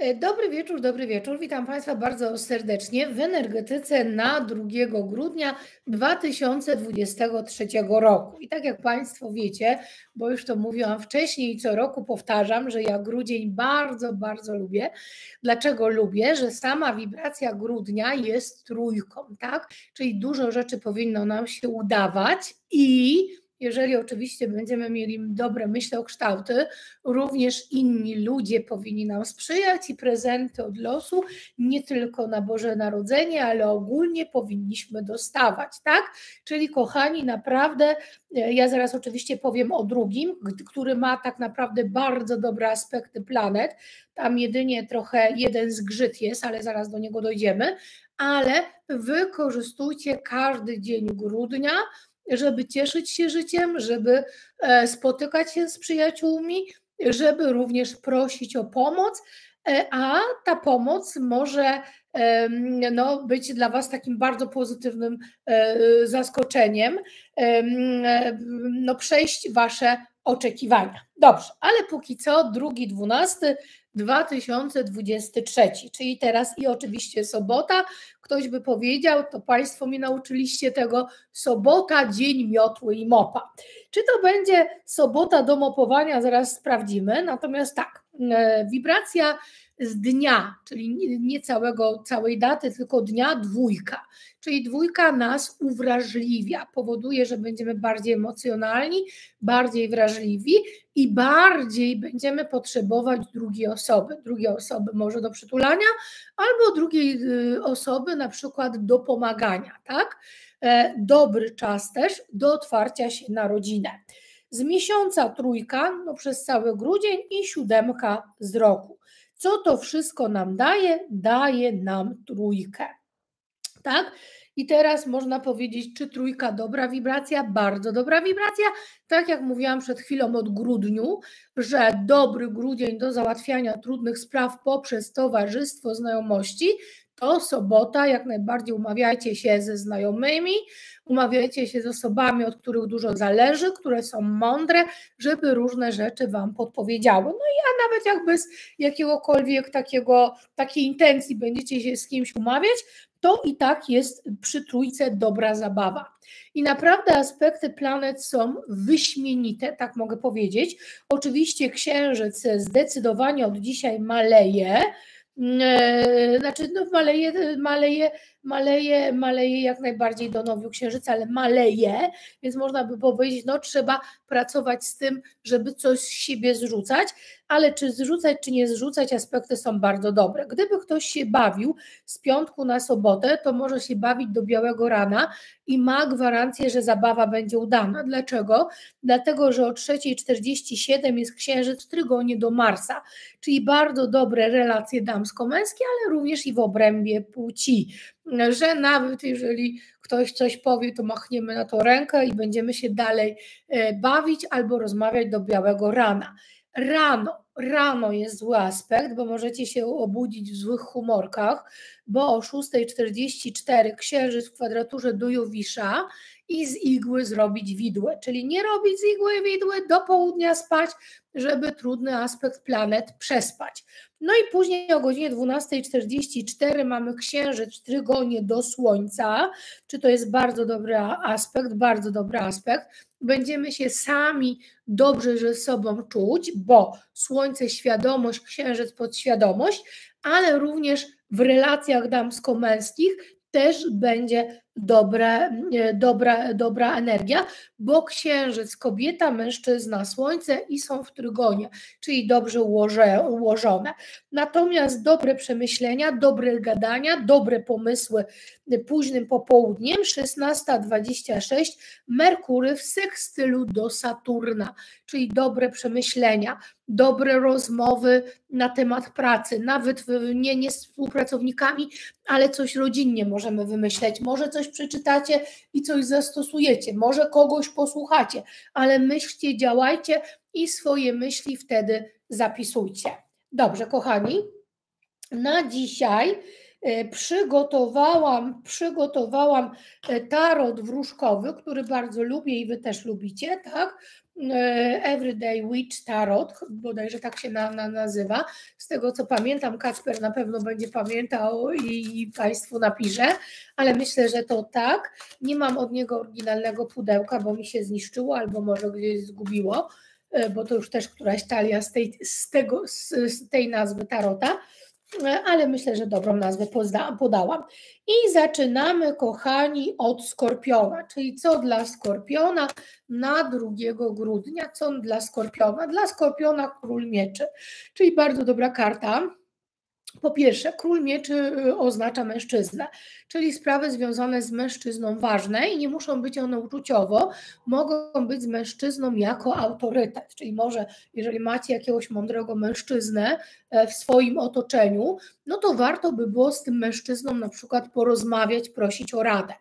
E, dobry wieczór, dobry wieczór. Witam Państwa bardzo serdecznie w energetyce na 2 grudnia 2023 roku. I tak jak Państwo wiecie, bo już to mówiłam wcześniej i co roku powtarzam, że ja grudzień bardzo, bardzo lubię. Dlaczego lubię? Że sama wibracja grudnia jest trójką, tak? Czyli dużo rzeczy powinno nam się udawać i jeżeli oczywiście będziemy mieli dobre myślokształty, również inni ludzie powinni nam sprzyjać i prezenty od losu nie tylko na Boże Narodzenie, ale ogólnie powinniśmy dostawać, tak? Czyli kochani, naprawdę, e, ja zaraz oczywiście powiem o drugim, który ma tak naprawdę bardzo dobre aspekty planet. Tam jedynie trochę jeden zgrzyt jest, ale zaraz do niego dojdziemy. Ale wykorzystujcie każdy dzień grudnia żeby cieszyć się życiem, żeby e, spotykać się z przyjaciółmi, żeby również prosić o pomoc, e, a ta pomoc może no, być dla Was takim bardzo pozytywnym e, zaskoczeniem, no, przejść Wasze oczekiwania. Dobrze, ale póki co, drugi, dwunasty 2023, czyli teraz i oczywiście sobota. Ktoś by powiedział, to Państwo mi nauczyliście tego, sobota, dzień miotły i mopa. Czy to będzie sobota do mopowania, zaraz sprawdzimy. Natomiast tak, e, wibracja z dnia, czyli nie całego, całej daty, tylko dnia dwójka. Czyli dwójka nas uwrażliwia, powoduje, że będziemy bardziej emocjonalni, bardziej wrażliwi i bardziej będziemy potrzebować drugiej osoby. Drugiej osoby może do przytulania, albo drugiej y, osoby na przykład do pomagania, tak? E, dobry czas też do otwarcia się na rodzinę. Z miesiąca trójka, no przez cały grudzień i siódemka z roku. Co to wszystko nam daje? Daje nam trójkę. Tak? I teraz można powiedzieć, czy trójka dobra wibracja, bardzo dobra wibracja. Tak jak mówiłam przed chwilą od grudniu, że dobry grudzień do załatwiania trudnych spraw poprzez towarzystwo znajomości, to sobota, jak najbardziej umawiajcie się ze znajomymi, umawiajcie się z osobami, od których dużo zależy, które są mądre, żeby różne rzeczy Wam podpowiedziały. No i a nawet jak bez jakiegokolwiek takiego, takiej intencji będziecie się z kimś umawiać, to i tak jest przy trójce dobra zabawa. I naprawdę aspekty planet są wyśmienite, tak mogę powiedzieć. Oczywiście księżyc zdecydowanie od dzisiaj maleje, znaczy no maleje, maleje, maleje, maleje jak najbardziej do nowiu księżyca, ale maleje, więc można by powiedzieć, no trzeba pracować z tym, żeby coś z siebie zrzucać, ale czy zrzucać, czy nie zrzucać, aspekty są bardzo dobre. Gdyby ktoś się bawił z piątku na sobotę, to może się bawić do białego rana i ma gwarancję, że zabawa będzie udana. Dlaczego? Dlatego, że o 3.47 jest księżyc w trygonie do Marsa, czyli bardzo dobre relacje damsko-męskie, ale również i w obrębie płci że nawet jeżeli ktoś coś powie, to machniemy na to rękę i będziemy się dalej e, bawić albo rozmawiać do białego rana. Rano, rano jest zły aspekt, bo możecie się obudzić w złych humorkach, bo o 6.44 księżyc w kwadraturze do Jowisza i z igły zrobić widłę, czyli nie robić z igły widły, do południa spać, żeby trudny aspekt planet przespać. No i później o godzinie 12.44 mamy księżyc w trygonie do Słońca. Czy to jest bardzo dobry aspekt? Bardzo dobry aspekt. Będziemy się sami dobrze ze sobą czuć, bo Słońce świadomość, księżyc podświadomość, ale również w relacjach damsko-męskich też będzie dobra, e, dobra, dobra energia, bo księżyc, kobieta, mężczyzna, słońce i są w trygonie, czyli dobrze ułoże, ułożone. Natomiast dobre przemyślenia, dobre gadania, dobre pomysły późnym popołudniem, 16.26, Merkury w sekstylu do Saturna, czyli dobre przemyślenia, dobre rozmowy na temat pracy, nawet nie, nie z współpracownikami, ale coś rodzinnie możemy wymyśleć, może coś przeczytacie i coś zastosujecie, może kogoś posłuchacie, ale myślcie, działajcie i swoje myśli wtedy zapisujcie. Dobrze, kochani, na dzisiaj Przygotowałam, przygotowałam tarot wróżkowy, który bardzo lubię i wy też lubicie, tak? Everyday Witch Tarot, bodajże tak się na, na, nazywa. Z tego co pamiętam, Kacper na pewno będzie pamiętał i, i Państwu napisze, ale myślę, że to tak. Nie mam od niego oryginalnego pudełka, bo mi się zniszczyło albo może gdzieś zgubiło, bo to już też któraś talia z tej, z tego, z, z tej nazwy tarota ale myślę, że dobrą nazwę podałam. I zaczynamy, kochani, od skorpiona, czyli co dla skorpiona na 2 grudnia, co dla skorpiona? Dla skorpiona król mieczy, czyli bardzo dobra karta po pierwsze, król mieczy y, oznacza mężczyznę, czyli sprawy związane z mężczyzną ważne i nie muszą być one uczuciowo, mogą być z mężczyzną jako autorytet. Czyli może, jeżeli macie jakiegoś mądrego mężczyznę e, w swoim otoczeniu, no to warto by było z tym mężczyzną na przykład porozmawiać, prosić o radę.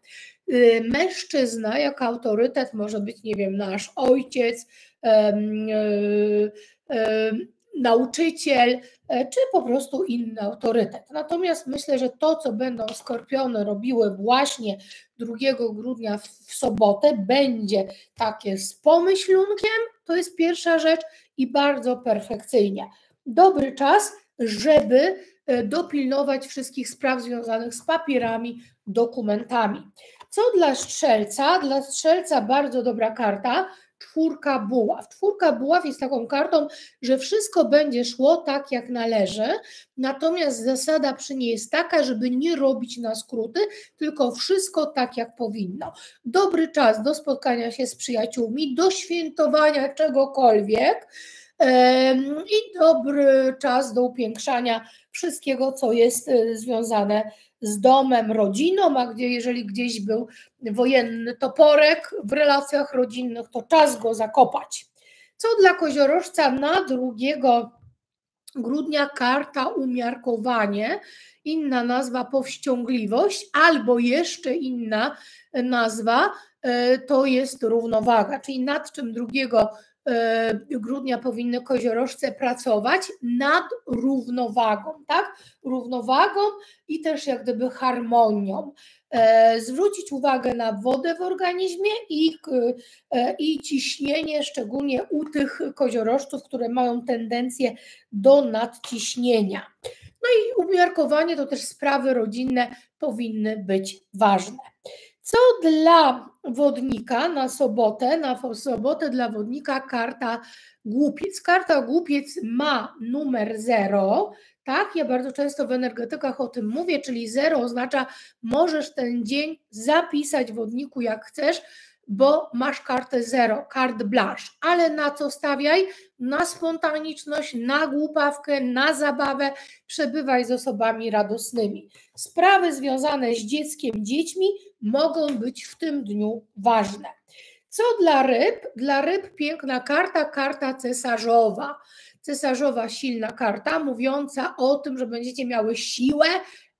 Y, mężczyzna jako autorytet może być, nie wiem, nasz ojciec, nauczyciel, e, czy po prostu inny autorytet. Natomiast myślę, że to, co będą skorpiony robiły właśnie 2 grudnia w, sobotę, będzie takie z pomyślunkiem, to jest pierwsza rzecz, i bardzo perfekcyjnie. Dobry czas, żeby e, dopilnować wszystkich spraw związanych z papierami, dokumentami. Co dla strzelca? Dla strzelca bardzo dobra karta, czwórka buław. Czwórka buław jest taką kartą, że wszystko będzie szło tak, jak należy, natomiast zasada przy niej jest taka, żeby nie robić na skróty, tylko wszystko tak, jak powinno. Dobry czas do spotkania się z przyjaciółmi, do świętowania czegokolwiek i dobry czas do upiększania wszystkiego, co jest y, związane z domem, rodziną, a gdzie jeżeli gdzieś był wojenny toporek w relacjach rodzinnych, to czas go zakopać. Co dla koziorożca na 2 grudnia karta umiarkowanie, inna nazwa powściągliwość, albo jeszcze inna nazwa e, to jest równowaga, czyli nad czym 2 E, grudnia powinny koziorożce pracować nad równowagą, tak? Równowagą i też jak gdyby harmonią. E, zwrócić uwagę na wodę w organizmie i, e, i ciśnienie, szczególnie u tych koziorożców, które mają tendencję do nadciśnienia. No i umiarkowanie to też sprawy rodzinne powinny być ważne. Co dla wodnika na sobotę, na sobotę dla wodnika karta głupiec. Karta głupiec ma numer 0, tak? Ja bardzo często w energetykach o tym mówię, czyli 0 oznacza możesz ten dzień zapisać wodniku jak chcesz, bo masz kartę zero, carte blanche. Ale na co stawiaj? Na spontaniczność, na głupawkę, na zabawę. Przebywaj z osobami radosnymi. Sprawy związane z dzieckiem, dziećmi mogą być w tym dniu ważne. Co dla ryb? Dla ryb piękna karta, karta cesarzowa. Cesarzowa silna karta, mówiąca o tym, że będziecie miały siłę,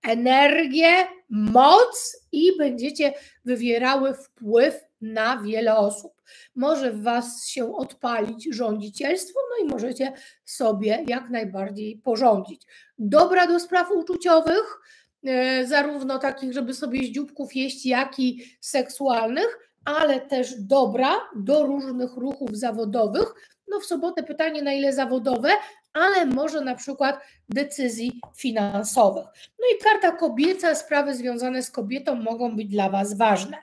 energię, moc i będziecie wywierały wpływ na wiele osób. Może w Was się odpalić rządzicielstwo, no i możecie sobie jak najbardziej porządzić. Dobra do spraw uczuciowych, e, zarówno takich, żeby sobie z dzióbków jeść, jak i seksualnych, ale też dobra do różnych ruchów zawodowych. No w sobotę pytanie na ile zawodowe, ale może na przykład decyzji finansowych. No i karta kobieca, sprawy związane z kobietą mogą być dla Was ważne.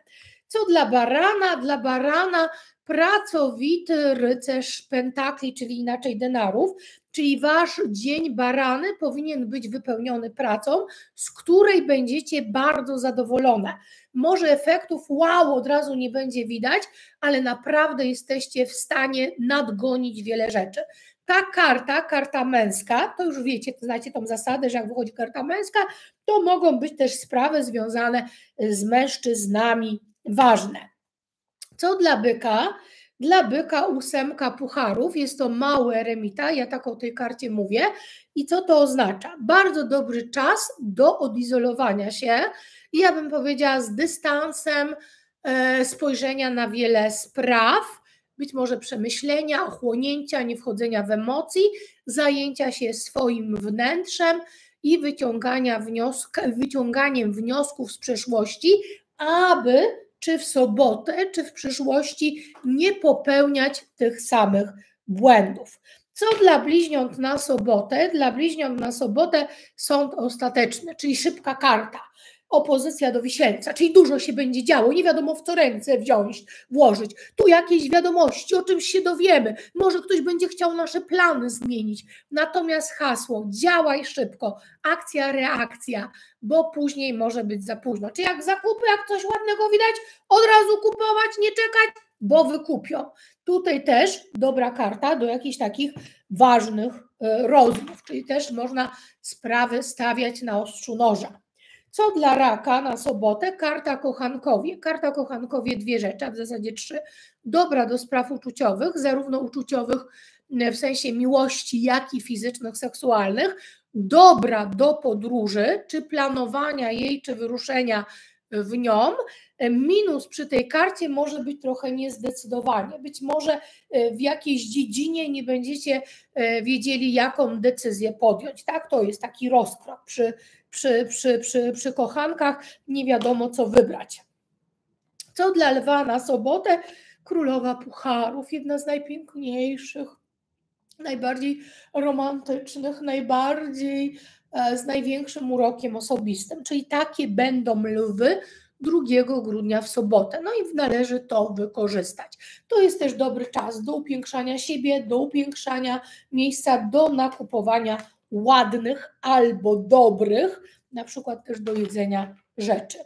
Co dla barana? Dla barana pracowity rycerz pentakli, czyli inaczej denarów, czyli wasz dzień barany powinien być wypełniony pracą, z której będziecie bardzo zadowolone. Może efektów wow od razu nie będzie widać, ale naprawdę jesteście w stanie nadgonić wiele rzeczy. Ta karta, karta męska, to już wiecie, to znacie tą zasadę, że jak wychodzi karta męska, to mogą być też sprawy związane z mężczyznami ważne. Co dla byka? Dla byka ósemka pucharów, jest to mały eremita, ja tak o tej karcie mówię. I co to oznacza? Bardzo dobry czas do odizolowania się i ja bym powiedziała z dystansem e, spojrzenia na wiele spraw, być może przemyślenia, ochłonięcia, nie wchodzenia w emocji, zajęcia się swoim wnętrzem i wyciągania wniosk, wyciąganiem wniosków z przeszłości, aby czy w sobotę, czy w przyszłości nie popełniać tych samych błędów. Co dla bliźniąt na sobotę? Dla bliźniąt na sobotę sąd ostateczny, czyli szybka karta opozycja do Wisielca, czyli dużo się będzie działo, nie wiadomo w co ręce wziąć, włożyć. Tu jakieś wiadomości, o czymś się dowiemy, może ktoś będzie chciał nasze plany zmienić. Natomiast hasło działaj szybko, akcja, reakcja, bo później może być za późno. Czy jak zakupy, jak coś ładnego widać, od razu kupować, nie czekać, bo wykupią. Tutaj też dobra karta do jakichś takich ważnych e, rozmów, czyli też można sprawy stawiać na ostrzu noża. Co dla raka na sobotę? Karta kochankowie. Karta kochankowie dwie rzeczy, a w zasadzie trzy. Dobra do spraw uczuciowych, zarówno uczuciowych w sensie miłości, jak i fizycznych, seksualnych. Dobra do podróży, czy planowania jej, czy wyruszenia w nią. Minus przy tej karcie może być trochę niezdecydowanie. Być może e, w jakiejś dziedzinie nie będziecie e, wiedzieli, jaką decyzję podjąć. Tak, to jest taki rozkrok przy przy, przy, przy, przy kochankach, nie wiadomo co wybrać. Co dla lwa na sobotę? Królowa Pucharów, jedna z najpiękniejszych, najbardziej romantycznych, najbardziej e, z największym urokiem osobistym, czyli takie będą lwy 2 grudnia w sobotę. No i należy to wykorzystać. To jest też dobry czas do upiększania siebie, do upiększania miejsca, do nakupowania ładnych albo dobrych, na przykład też do jedzenia rzeczy.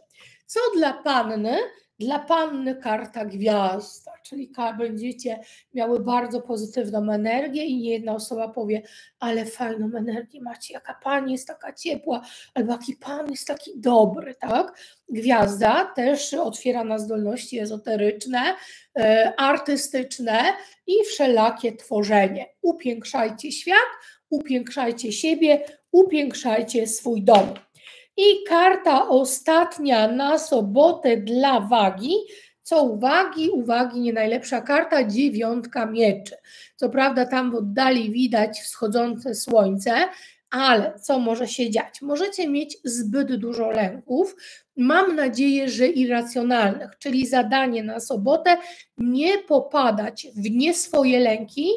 Co dla panny? Dla panny karta gwiazda, czyli będziecie miały bardzo pozytywną energię i nie jedna osoba powie, ale fajną energię macie, jaka pani jest taka ciepła, albo jaki pan jest taki dobry, tak? Gwiazda też otwiera na zdolności ezoteryczne, e, artystyczne i wszelakie tworzenie. Upiększajcie świat, upiększajcie siebie, upiększajcie swój dom. I karta ostatnia na sobotę dla wagi. Co uwagi? Uwagi, nie najlepsza karta, dziewiątka mieczy. Co prawda tam w oddali widać wschodzące słońce, ale co może się dziać? Możecie mieć zbyt dużo lęków, mam nadzieję, że irracjonalnych, czyli zadanie na sobotę nie popadać w nie swoje lęki,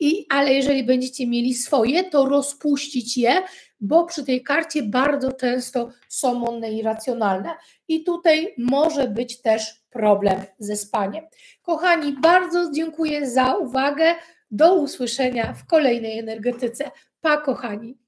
i, ale jeżeli będziecie mieli swoje, to rozpuścić je, bo przy tej karcie bardzo często są one irracjonalne. I tutaj może być też problem ze spaniem. Kochani, bardzo dziękuję za uwagę. Do usłyszenia w kolejnej energetyce. Pa, kochani.